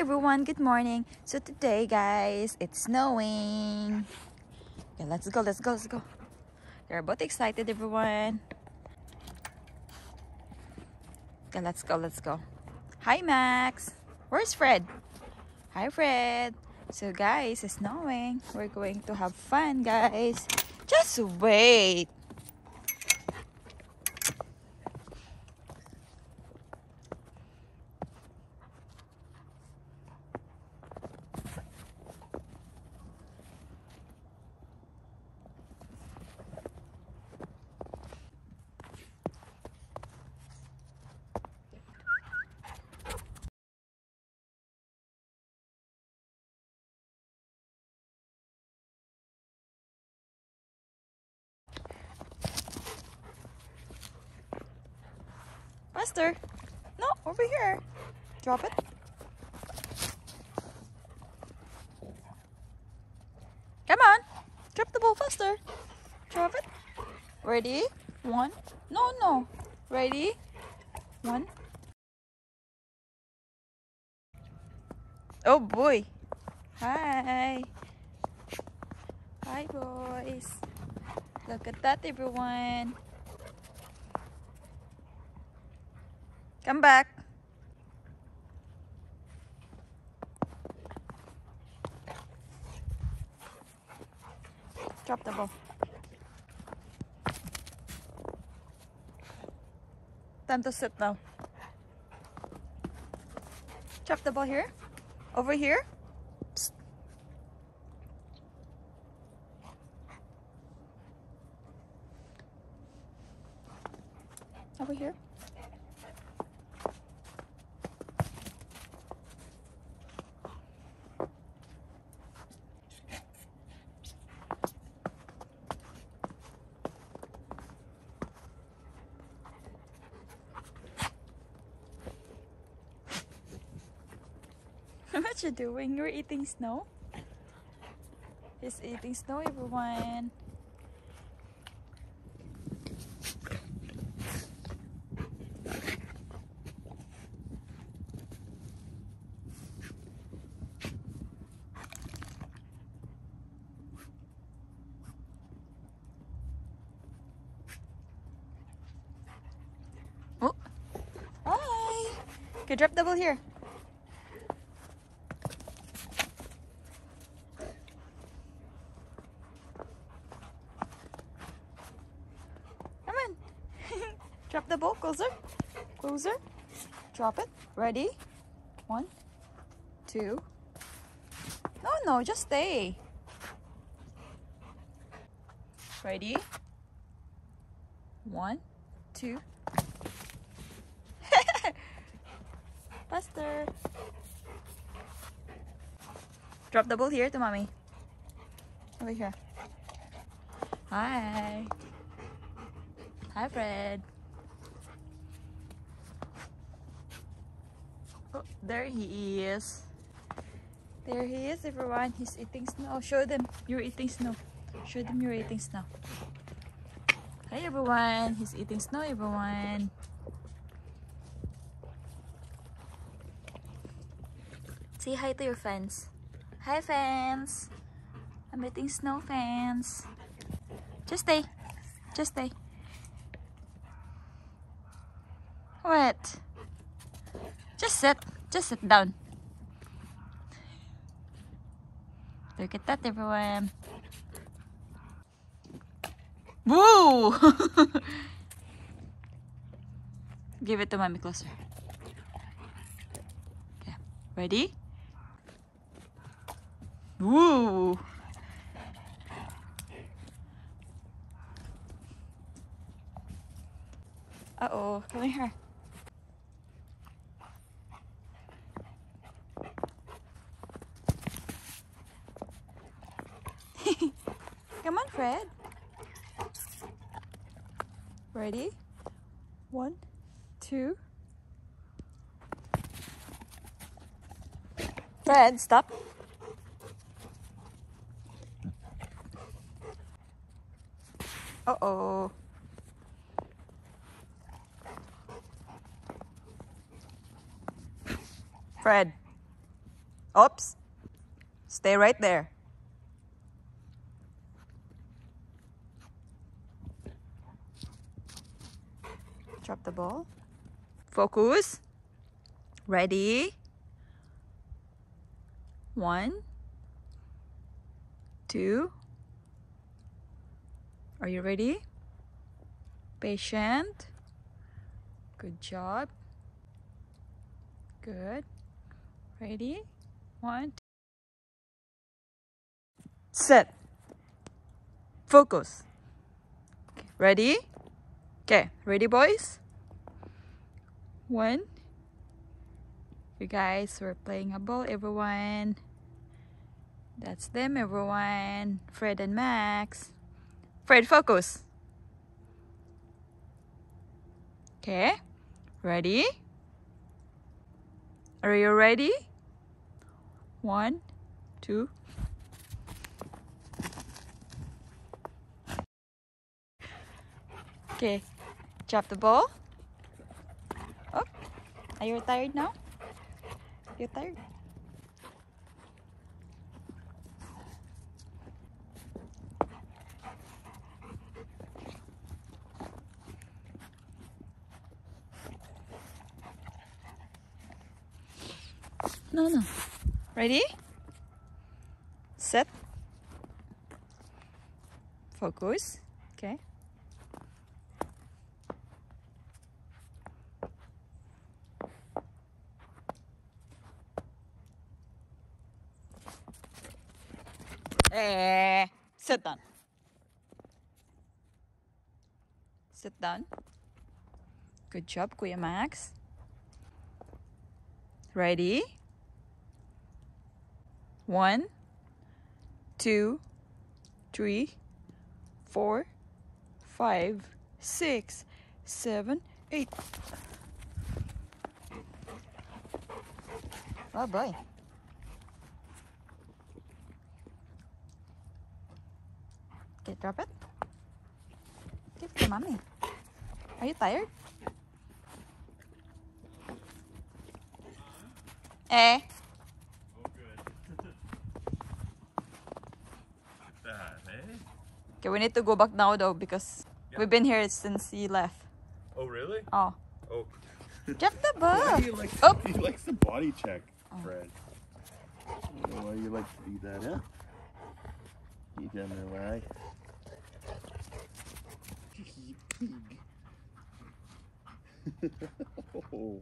everyone, good morning. So today guys, it's snowing. Okay, let's go, let's go, let's go. You're both excited everyone. Okay, let's go, let's go. Hi Max. Where's Fred? Hi Fred. So guys, it's snowing. We're going to have fun guys. Just wait. Faster. No, over here. Drop it. Come on. Drop the ball faster. Drop it. Ready? One. No, no. Ready? One. Oh boy. Hi. Hi boys. Look at that everyone. Come back. Drop the ball. Time to sit now. Drop the ball here. Over here. Psst. Over here. What you doing? You're eating snow? He's eating snow, everyone. Oh, hi! Okay, drop ball here. Come on. Drop the ball closer. Closer. Drop it. Ready? One, two. No, no, just stay. Ready? One, two. Faster. Drop the ball here to mommy. Over here. Hi. Hi, Fred. Oh, there he is. There he is, everyone. He's eating snow. Show them you're eating snow. Show them you're eating snow. Hi, everyone. He's eating snow, everyone. Say hi to your fans. Hi, fans. I'm eating snow, fans. Just stay. Just stay. What? Just sit. Down. Look at that, everyone. Woo! Give it to mommy closer. Okay. Ready? Woo! Uh-oh, come here. Fred. Ready? One, two. Fred, stop. Uh-oh. Fred. Oops. Stay right there. Drop the ball. Focus. Ready? One, two. Are you ready? Patient. Good job. Good. Ready? One. Two. Set. Focus. Ready? Okay. Ready, boys? One. You guys were playing a ball, everyone. That's them, everyone. Fred and Max. Fred, focus. Okay. Ready? Are you ready? One, two. Okay. Drop the ball. Oh, are you tired now? You're tired? No, no. Ready? Set. Focus. Okay. Eh, sit down. Sit down. Good job, Kuya Max. Ready? One, two, three, four, five, six, seven, eight. Oh boy. Okay, drop it. Give it to mommy. Are you tired? Eh. that, eh? Okay, we need to go back now though because we've been here since he left. Oh, really? Oh. Oh. Drop the ball. He likes, Oh. he likes the body check, Fred. I don't know why you like to do that, huh? You don't know why. oh.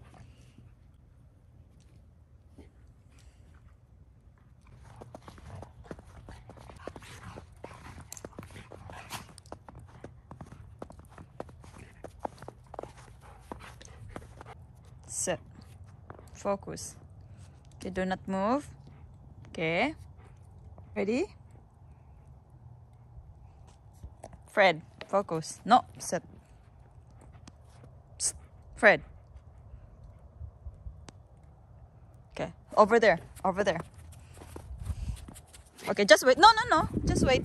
Sit. Focus. Okay, do not move. Okay. Ready? Fred, focus. No, sit. Fred. Okay, over there. Over there. Okay, just wait. No, no, no. Just wait.